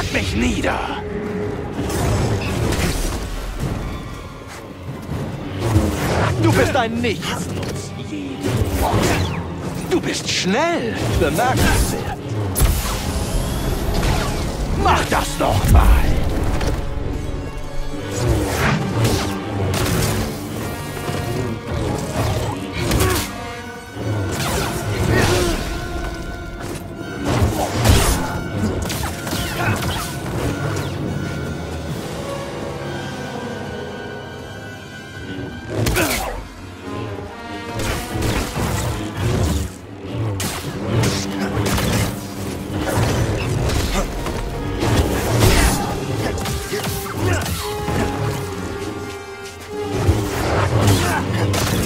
Schlag mich nieder! Du bist ein Nichtsnutz. Du bist schnell, bemerkenswert. Mach das doch mal!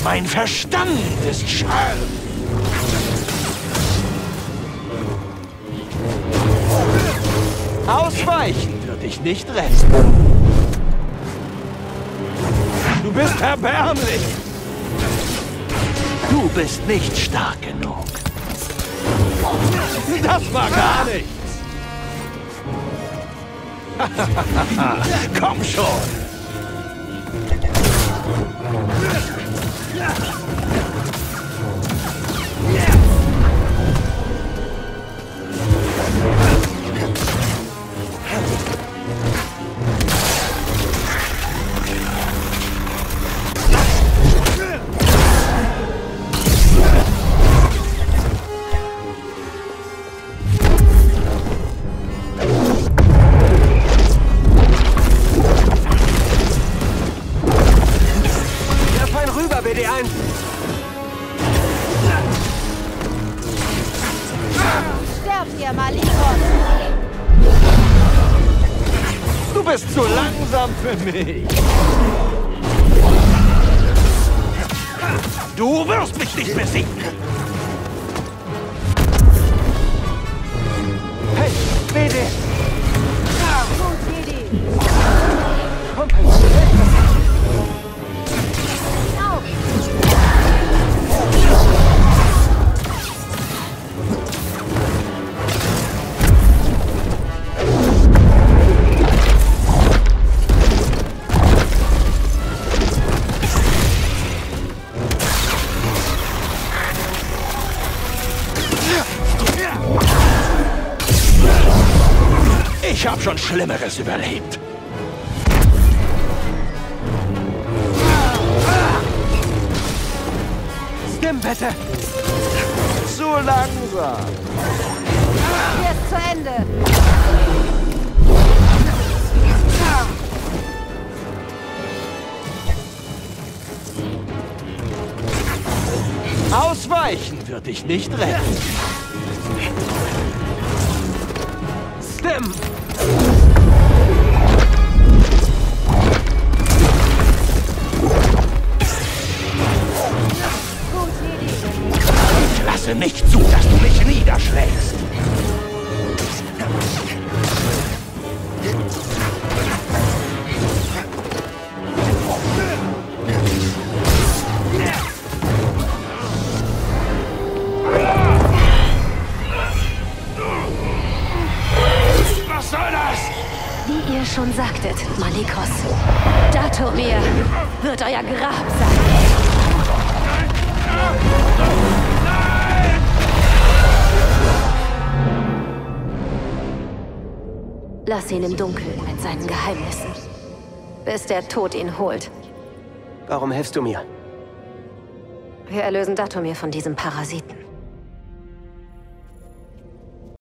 Mein Verstand ist scharf. Ausweichen wird dich nicht retten. Du bist erbärmlich. Du bist nicht stark genug. Das war gar nichts. Komm schon. やった! Sterbt ihr, Malikos! Du bist zu langsam für mich! Du wirst mich nicht besiegen! Ich habe schon Schlimmeres überlebt. Stim, bitte! Zu langsam. Hier ist zu Ende! Ausweichen wird dich nicht retten. Ich lasse nicht zu, dass du mich niederschlägst. Schon sagtet, Malikos, Datomir wird euer Grab sein. Lass ihn im Dunkeln mit seinen Geheimnissen, bis der Tod ihn holt. Warum hilfst du mir? Wir erlösen Datomir von diesem Parasiten.